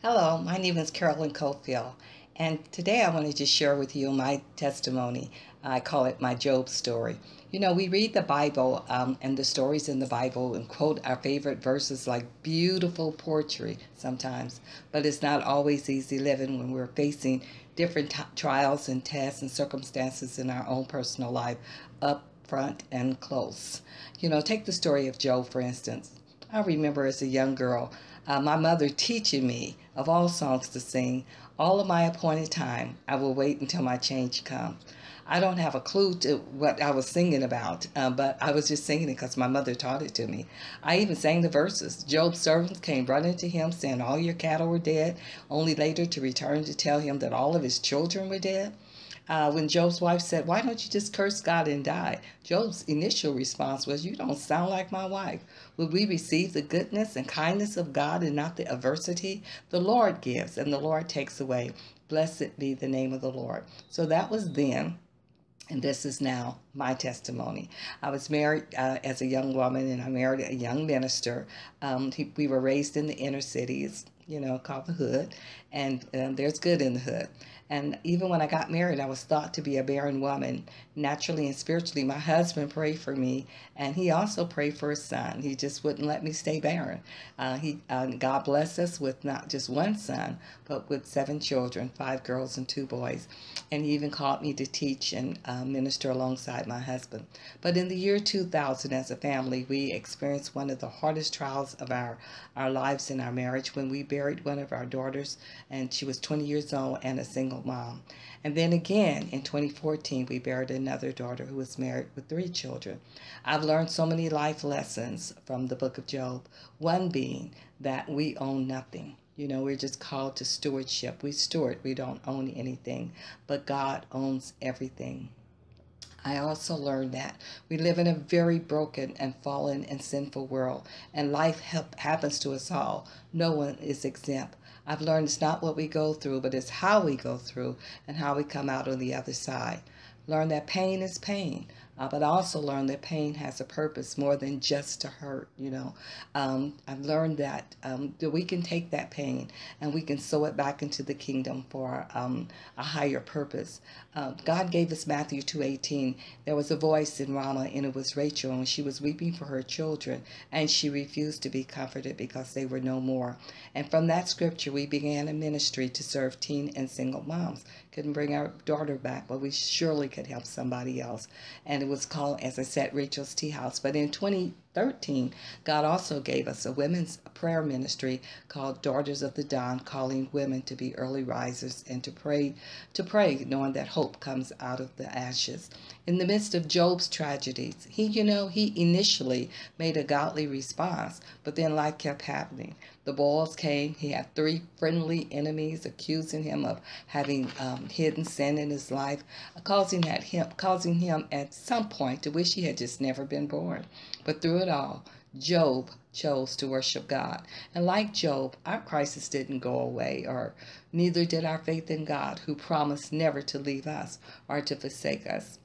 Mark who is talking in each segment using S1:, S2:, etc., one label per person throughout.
S1: Hello, my name is Carolyn Cofield, and today I wanted to share with you my testimony. I call it my Job story. You know, we read the Bible um, and the stories in the Bible and quote our favorite verses like beautiful poetry sometimes, but it's not always easy living when we're facing different trials and tests and circumstances in our own personal life up front and close. You know, take the story of Job, for instance. I remember as a young girl, uh, my mother teaching me of all songs to sing, all of my appointed time, I will wait until my change come. I don't have a clue to what I was singing about, uh, but I was just singing it because my mother taught it to me. I even sang the verses. Job's servants came running to him, saying, All your cattle were dead, only later to return to tell him that all of his children were dead. Uh, when Job's wife said, Why don't you just curse God and die? Job's initial response was, You don't sound like my wife. Would we receive the goodness and kindness of God and not the adversity? The Lord gives and the Lord takes away. Blessed be the name of the Lord. So that was then. And this is now my testimony. I was married uh, as a young woman and I married a young minister. Um, he, we were raised in the inner cities, you know, called the hood, and um, there's good in the hood. And even when I got married, I was thought to be a barren woman, naturally and spiritually. My husband prayed for me, and he also prayed for his son. He just wouldn't let me stay barren. Uh, he, uh, God blessed us with not just one son, but with seven children, five girls and two boys. And he even called me to teach and uh, minister alongside my husband. But in the year 2000, as a family, we experienced one of the hardest trials of our, our lives in our marriage when we buried one of our daughters, and she was 20 years old and a single mom. And then again in 2014, we buried another daughter who was married with three children. I've learned so many life lessons from the book of Job, one being that we own nothing. You know, we're just called to stewardship. We steward, we don't own anything, but God owns everything. I also learned that we live in a very broken and fallen and sinful world, and life happens to us all. No one is exempt. I've learned it's not what we go through, but it's how we go through and how we come out on the other side. Learn that pain is pain uh, but I also learned that pain has a purpose more than just to hurt. You know, um, I've learned that um, that we can take that pain and we can sow it back into the kingdom for um, a higher purpose. Uh, God gave us Matthew two eighteen. There was a voice in Ramah, and it was Rachel, and she was weeping for her children, and she refused to be comforted because they were no more. And from that scripture, we began a ministry to serve teen and single moms. Couldn't bring our daughter back, but we surely could help somebody else. And was called, as I said, Rachel's Tea House. But in 20, 13, God also gave us a women's prayer ministry called Daughters of the Dawn, calling women to be early risers and to pray, to pray, knowing that hope comes out of the ashes. In the midst of Job's tragedies, he, you know, he initially made a godly response, but then life kept happening. The boils came. He had three friendly enemies accusing him of having um, hidden sin in his life, causing him, causing him at some point to wish he had just never been born. But through it it all, Job chose to worship God. And like Job, our crisis didn't go away, or neither did our faith in God, who promised never to leave us or to forsake us.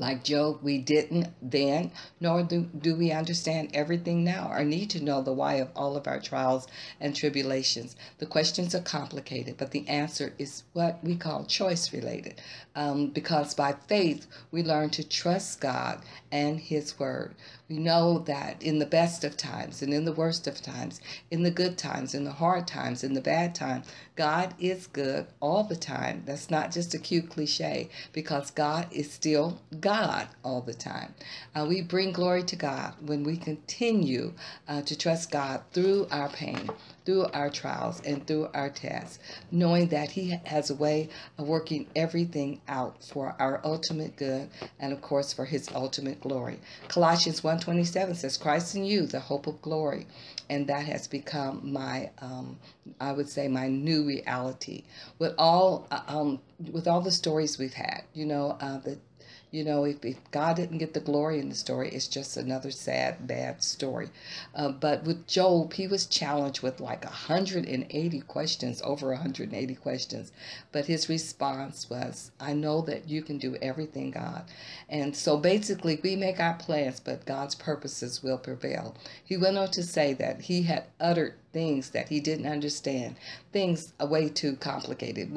S1: Like Job, we didn't then, nor do, do we understand everything now or need to know the why of all of our trials and tribulations. The questions are complicated, but the answer is what we call choice related. Um, because by faith, we learn to trust God and His Word. We know that in the best of times and in the worst of times, in the good times, in the hard times, in the bad times, God is good all the time. That's not just a cute cliche because God is still God all the time. Uh, we bring glory to God when we continue uh, to trust God through our pain, through our trials, and through our tests, knowing that He has a way of working everything out for our ultimate good and, of course, for His ultimate glory. Colossians 1 127 says, Christ in you, the hope of glory. And that has become my, um, I would say, my new reality. With all, uh, um, with all the stories we've had, you know, uh, the you know, if, if God didn't get the glory in the story, it's just another sad, bad story. Uh, but with Job, he was challenged with like 180 questions, over 180 questions. But his response was, I know that you can do everything, God. And so basically, we make our plans, but God's purposes will prevail. He went on to say that he had uttered things that he didn't understand, things way too complicated,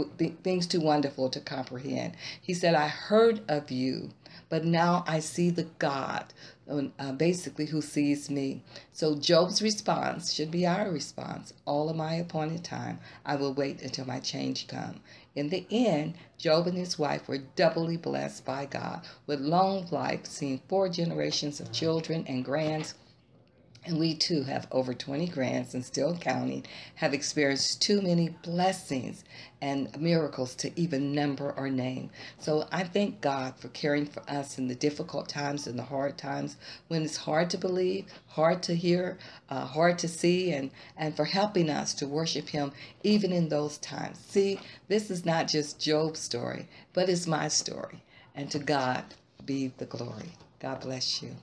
S1: things too wonderful to comprehend. He said, I heard of you, but now I see the God uh, basically who sees me. So Job's response should be our response. All of my appointed time, I will wait until my change come. In the end, Job and his wife were doubly blessed by God with long life, seeing four generations of children and grands and we too have over 20 grants and still counting, have experienced too many blessings and miracles to even number or name. So I thank God for caring for us in the difficult times and the hard times when it's hard to believe, hard to hear, uh, hard to see, and, and for helping us to worship Him even in those times. See, this is not just Job's story, but it's my story. And to God be the glory. God bless you.